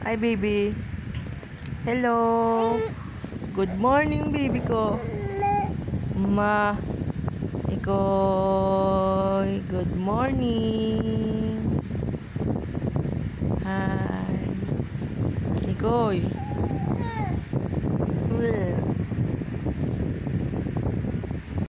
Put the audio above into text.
Hi, baby. Hello. Good morning, baby ko. Ma. Ikoy. Good morning. Hi. Ikoy.